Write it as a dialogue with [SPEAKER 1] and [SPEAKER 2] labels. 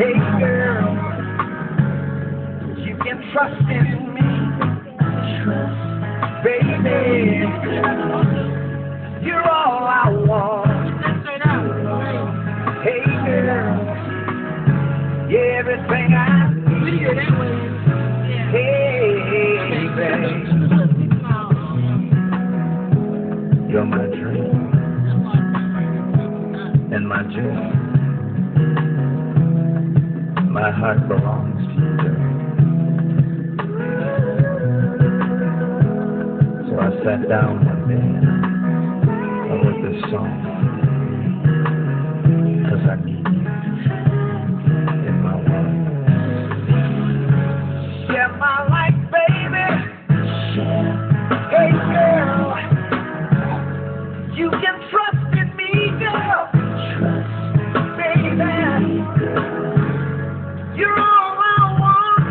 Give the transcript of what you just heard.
[SPEAKER 1] Hey girl, you can trust in me, trust, baby. You're all I want. Hey girl, you're everything I need. Hey baby, you're my dream and my dream. My heart belongs to you. So I sat down one day and I wrote this song. Cause I need you in my world. Share my life, baby. Hey, girl. You can trust You're on.